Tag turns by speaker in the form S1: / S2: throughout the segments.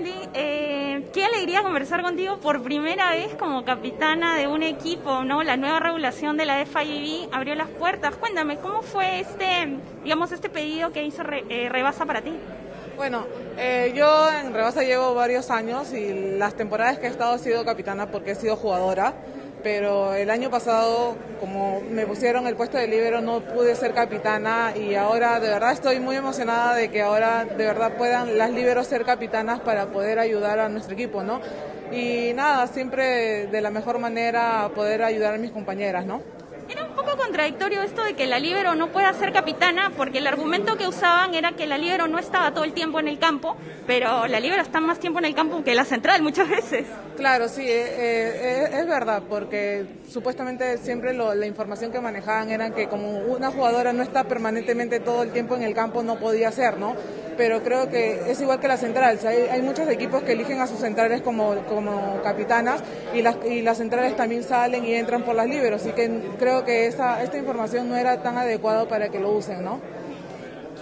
S1: Wendy, eh, qué alegría conversar contigo por primera vez como capitana de un equipo, ¿no? La nueva regulación de la FIB abrió las puertas. Cuéntame, ¿cómo fue este, digamos, este pedido que hizo eh, Rebasa para ti?
S2: Bueno, eh, yo en Rebasa llevo varios años y las temporadas que he estado he sido capitana porque he sido jugadora pero el año pasado, como me pusieron el puesto de libero, no pude ser capitana y ahora de verdad estoy muy emocionada de que ahora de verdad puedan las liberos ser capitanas para poder ayudar a nuestro equipo, ¿no? Y nada, siempre de la mejor manera poder ayudar a mis compañeras, ¿no?
S1: Un poco contradictorio esto de que la libero no pueda ser capitana, porque el argumento que usaban era que la libero no estaba todo el tiempo en el campo, pero la libero está más tiempo en el campo que la central muchas veces.
S2: Claro, sí, eh, eh, es verdad, porque supuestamente siempre la información que manejaban era que como una jugadora no está permanentemente todo el tiempo en el campo, no podía ser, ¿no? Pero creo que es igual que la central, hay, muchos equipos que eligen a sus centrales como, como capitanas y las, y las centrales también salen y entran por las liberos, así que creo que esa, esta información no era tan adecuada para que lo usen, ¿no?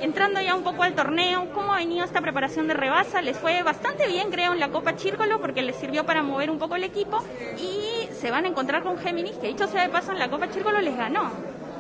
S1: Entrando ya un poco al torneo, ¿cómo ha venido esta preparación de rebasa? Les fue bastante bien, creo, en la Copa Chírcolo porque les sirvió para mover un poco el equipo y se van a encontrar con Géminis, que dicho sea de paso en la Copa Chírcolo les ganó.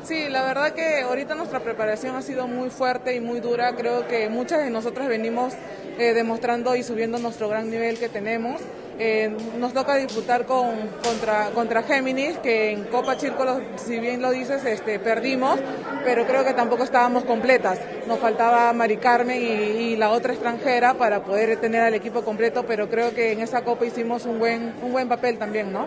S2: Sí, la verdad que ahorita nuestra preparación ha sido muy fuerte y muy dura. Creo que muchas de nosotras venimos eh, demostrando y subiendo nuestro gran nivel que tenemos. Eh, nos toca disputar con, contra, contra Géminis, que en Copa Círculo, si bien lo dices, este, perdimos, pero creo que tampoco estábamos completas. Nos faltaba Mari Carmen y, la otra extranjera para poder tener al equipo completo, pero creo que en esa Copa hicimos un buen, un buen papel también, ¿no?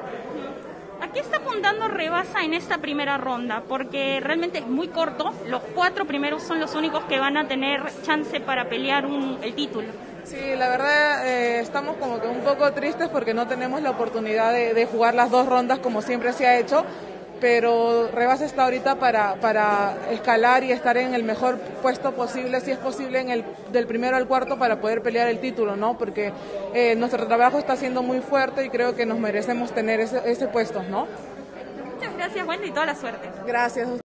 S1: ¿A qué está apuntando Rebasa en esta primera ronda? Porque realmente es muy corto, los cuatro primeros son los únicos que van a tener chance para pelear el título.
S2: Sí, la verdad eh, estamos como que un poco tristes porque no tenemos la oportunidad de, jugar las dos rondas como siempre se ha hecho, pero Rebasa está ahorita para, para escalar y estar en el mejor puesto posible, si es posible, en el, del primero al cuarto para poder pelear el título, ¿no? Porque eh, nuestro trabajo está siendo muy fuerte y creo que nos merecemos tener ese, ese puesto, ¿no?
S1: Muchas gracias, Wendy, y toda la suerte.
S2: Gracias.